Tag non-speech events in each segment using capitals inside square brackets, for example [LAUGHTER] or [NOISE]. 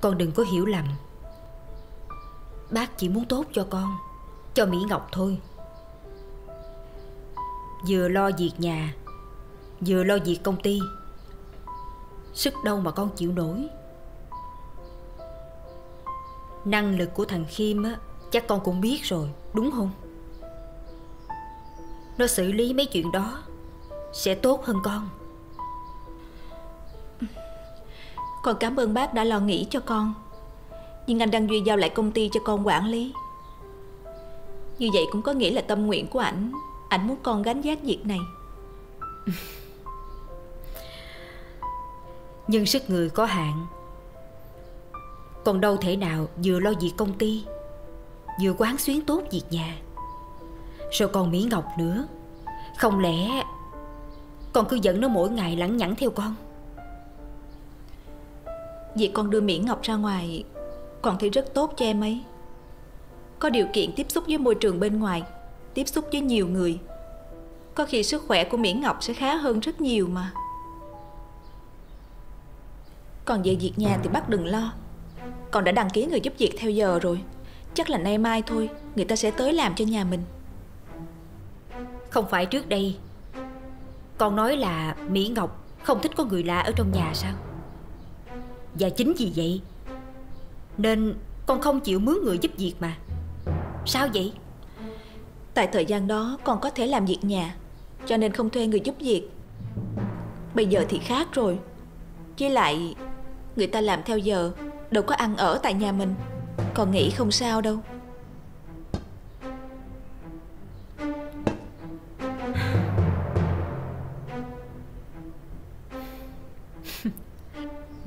Con đừng có hiểu lầm. Bác chỉ muốn tốt cho con, Cho Mỹ Ngọc thôi. Vừa lo việc nhà, Vừa lo việc công ty, Sức đâu mà con chịu nổi. Năng lực của thằng Khiêm á, Chắc con cũng biết rồi, Đúng không? Nó xử lý mấy chuyện đó, Sẽ tốt hơn con. Con cảm ơn bác đã lo nghĩ cho con. Nhưng anh đang Duy giao lại công ty cho con quản lý. Như vậy cũng có nghĩa là tâm nguyện của ảnh Ảnh muốn con gánh vác việc này. [LAUGHS] Nhưng sức người có hạn. Còn đâu thể nào vừa lo việc công ty, Vừa quán xuyến tốt việc nhà. Rồi còn Mỹ Ngọc nữa? Không lẽ Con cứ dẫn nó mỗi ngày lẳng nhẳng theo con? Việc con đưa Mỹ Ngọc ra ngoài Con thấy rất tốt cho em ấy. Có điều kiện tiếp xúc với môi trường bên ngoài, Tiếp xúc với nhiều người, Có khi sức khỏe của Mỹ Ngọc sẽ khá hơn rất nhiều mà. Còn về việc nhà thì bác đừng lo. Con đã đăng ký người giúp việc theo giờ rồi. Chắc là nay mai thôi, Người ta sẽ tới làm cho nhà mình. Không phải trước đây. Con nói là Mỹ Ngọc không thích có người lạ ở trong nhà sao? Và chính vì vậy, Nên con không chịu mướn người giúp việc mà. Sao vậy? Tại thời gian đó, con có thể làm việc nhà, Cho nên không thuê người giúp việc. Bây giờ thì khác rồi. Với lại, Người ta làm theo giờ, Đâu có ăn ở tại nhà mình. Con nghĩ không sao đâu.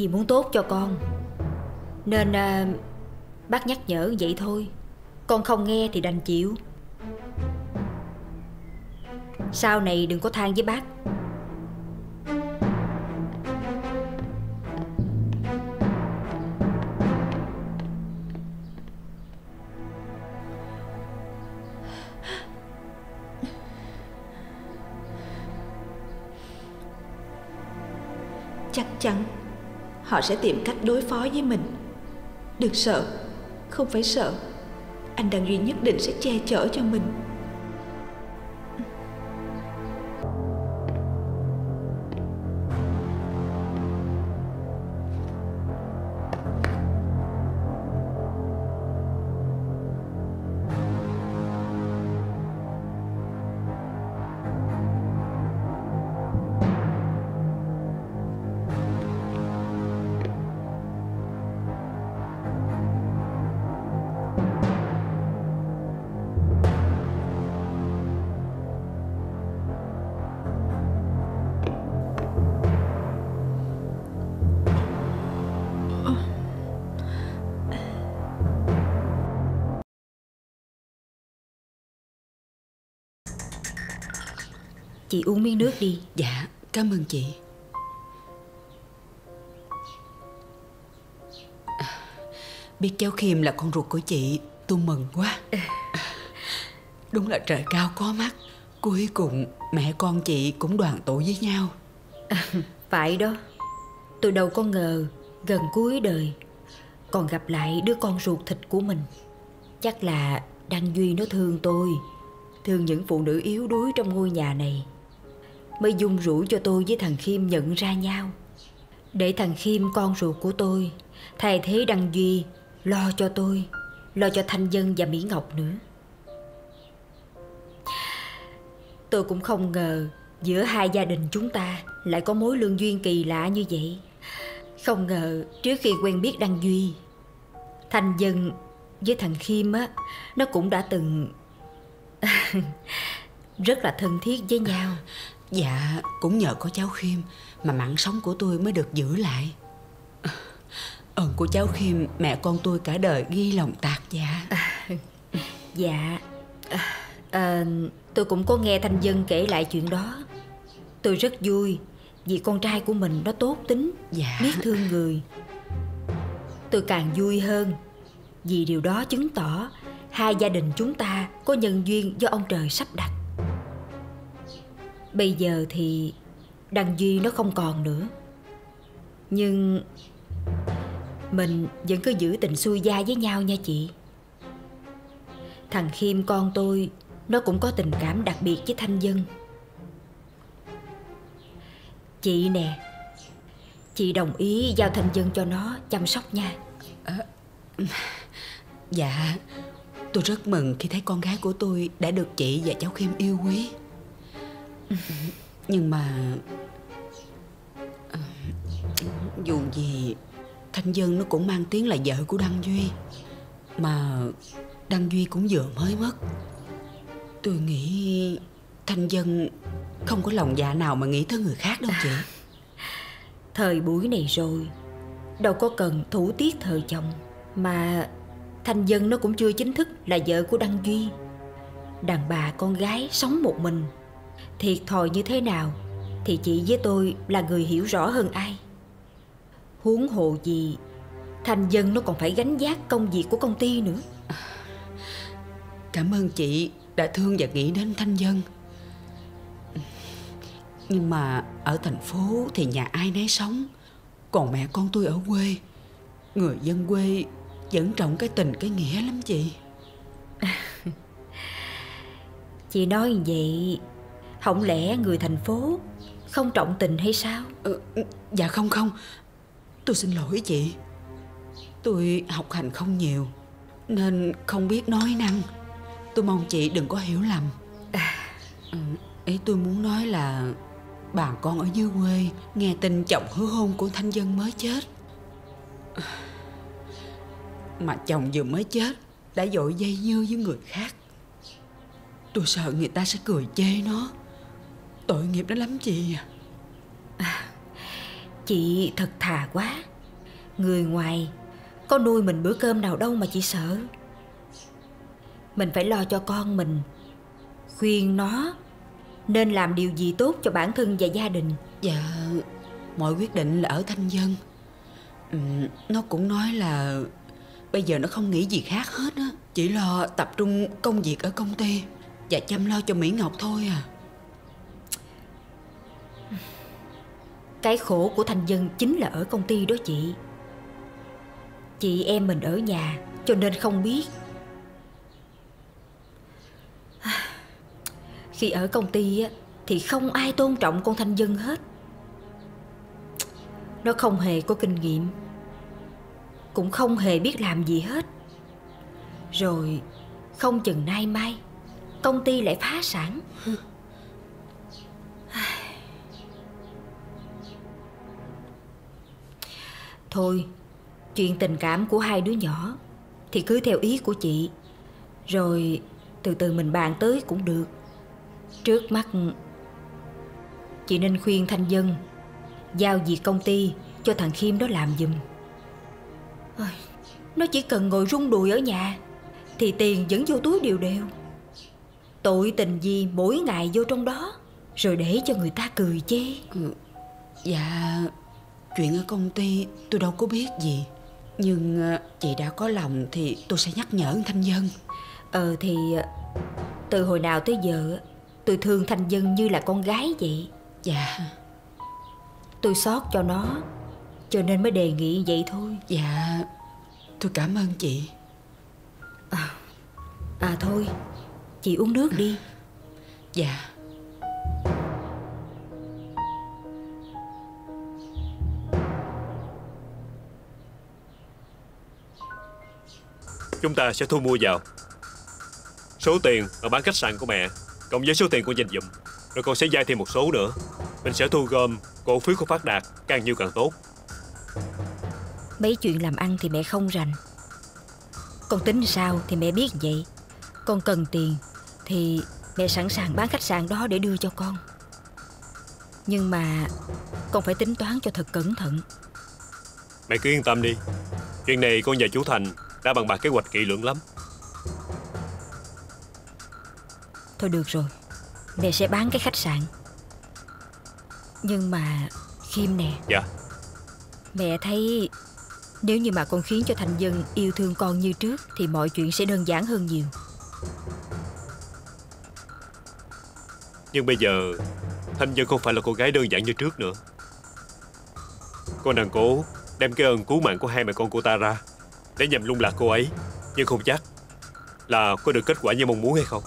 Vì muốn tốt cho con. Nên à, bác nhắc nhở vậy thôi. Con không nghe thì đành chịu. Sau này đừng có than với bác. Chắc chắn Họ sẽ tìm cách đối phó với mình. Đừng sợ, Không phải sợ. Anh Đăng Duy nhất định sẽ che chở cho mình. Chị uống miếng nước đi. Dạ cảm ơn chị. Biết cháu Khiêm là con ruột của chị Tôi mừng quá. Đúng là trời cao có mắt. Cuối cùng mẹ con chị cũng đoàn tụ với nhau. Phải đó. Tôi đâu có ngờ Gần cuối đời Còn gặp lại đứa con ruột thịt của mình. Chắc là Đăng Duy nó thương tôi Thương những phụ nữ yếu đuối trong ngôi nhà này Mới dung rủ cho tôi với thằng Khiêm nhận ra nhau. Để thằng Khiêm, con ruột của tôi, Thay thế Đăng Duy, Lo cho tôi, Lo cho Thanh Dân và Mỹ Ngọc nữa. Tôi cũng không ngờ Giữa hai gia đình chúng ta Lại có mối lương duyên kỳ lạ như vậy. Không ngờ trước khi quen biết Đăng Duy, Thanh Dân với thằng Khiêm á, Nó cũng đã từng [LAUGHS] Rất là thân thiết với nhau. Dạ cũng nhờ có cháu Khiêm Mà mạng sống của tôi mới được giữ lại. Ơn của cháu Khiêm Mẹ con tôi cả đời ghi lòng tạc dạ. [LAUGHS] Dạ. À, Tôi cũng có nghe Thanh Dân kể lại chuyện đó. Tôi rất vui Vì con trai của mình nó tốt tính Dạ. Biết thương người. Tôi càng vui hơn Vì điều đó chứng tỏ Hai gia đình chúng ta có nhân duyên do ông trời sắp đặt Bây giờ thì Đăng Duy nó không còn nữa. Nhưng Mình vẫn cứ giữ tình xuôi gia với nhau nha chị. Thằng Khiêm con tôi Nó cũng có tình cảm đặc biệt với Thanh Dân. Chị nè Chị đồng ý giao Thanh Dân cho nó chăm sóc nha. À, Dạ. Tôi rất mừng khi thấy con gái của tôi Đã được chị và cháu Khiêm yêu quý. Nhưng mà à, Dù gì Thanh Dân nó cũng mang tiếng là vợ của Đăng Duy. Mà Đăng Duy cũng vừa mới mất. Tôi nghĩ Thanh Dân không có lòng dạ nào mà nghĩ tới người khác đâu chị. [LAUGHS] Thời buổi này rồi Đâu có cần thủ tiết thời chồng Mà Thanh Dân nó cũng chưa chính thức là vợ của Đăng Duy. Đàn bà con gái sống một mình Thiệt thòi như thế nào Thì chị với tôi là người hiểu rõ hơn ai. Huống hồ gì Thanh Dân nó còn phải gánh vác công việc của công ty nữa. Cảm ơn chị đã thương và nghĩ đến Thanh Dân. Nhưng mà ở thành phố thì nhà ai nấy sống. Còn mẹ con tôi ở quê Người dân quê vẫn trọng cái tình cái nghĩa lắm chị. Chị nói vậy Không lẽ người thành phố Không trọng tình hay sao? Ừ, Dạ không không. Tôi xin lỗi chị. Tôi học hành không nhiều Nên không biết nói năng. Tôi mong chị đừng có hiểu lầm. À. ừ, Ý tôi muốn nói là Bà con ở dưới quê Nghe tin chồng hứa hôn của Thanh Dân mới chết. Mà chồng vừa mới chết Đã dội dây dưa với người khác. Tôi sợ người ta sẽ cười chê nó Tội nghiệp nó lắm chị. À, [LAUGHS] Chị thật thà quá. Người ngoài Có nuôi mình bữa cơm nào đâu mà chị sợ. Mình phải lo cho con mình Khuyên nó Nên làm điều gì tốt cho bản thân và gia đình. Dạ Mọi quyết định là ở Thanh Dân. Ừ, Nó cũng nói là Bây giờ nó không nghĩ gì khác hết á. Chỉ lo tập trung công việc ở công ty Và chăm lo cho Mỹ Ngọc thôi à Cái khổ của thành Dân chính là ở công ty đó chị. Chị em mình ở nhà, cho nên không biết. Khi ở công ty thì không ai tôn trọng con Thanh Dân hết. Nó không hề có kinh nghiệm, Cũng không hề biết làm gì hết. Rồi, không chừng nay mai, Công ty lại phá sản. Thôi. Chuyện tình cảm của hai đứa nhỏ Thì cứ theo ý của chị. Rồi từ từ mình bàn tới cũng được. Trước mắt Chị nên khuyên Thanh Dân Giao việc công ty Cho thằng Khiêm đó làm giùm. Nó chỉ cần ngồi rung đùi ở nhà Thì tiền vẫn vô túi đều đều. Tội tình gì mỗi ngày vô trong đó Rồi để cho người ta cười chê. Ừ, Dạ. Chuyện ở công ty tôi đâu có biết gì. Nhưng ờ, chị đã có lòng thì tôi sẽ nhắc nhở Thanh Dân Ờ thì ờ, từ hồi nào tới giờ Tôi thương Thanh Dân như là con gái vậy? Dạ. Tôi xót cho nó Cho nên mới đề nghị vậy thôi. Dạ. Tôi cảm ơn chị. À, à thôi Chị uống nước đi. Dạ Chúng ta sẽ thu mua vào. Số tiền mà bán khách sạn của mẹ Cộng với số tiền của dành dụm Rồi con sẽ vay thêm một số nữa. Mình sẽ thu gom cổ phiếu của Phát Đạt Càng nhiều càng tốt. Mấy chuyện làm ăn thì mẹ không rành. Con tính sao thì mẹ biết vậy. Con cần tiền Thì mẹ sẵn sàng bán khách sạn đó để đưa cho con. Nhưng mà Con phải tính toán cho thật cẩn thận. Mẹ cứ yên tâm đi. Chuyện này con và chú Thành đã bằng bạc kế hoạch kỹ lưỡng lắm. Thôi được rồi Mẹ sẽ bán cái khách sạn. Nhưng mà Khiêm nè. Dạ. Mẹ thấy Nếu như mà con khiến cho Thành Dân yêu thương con như trước Thì mọi chuyện sẽ đơn giản hơn nhiều. Nhưng bây giờ Thanh Dân không phải là cô gái đơn giản như trước nữa. Cô nàng cố đem cái ơn cứu mạng của hai mẹ con cô ta ra để nhằm lung lạc cô ấy. Nhưng không chắc là có được kết quả như mong muốn hay không.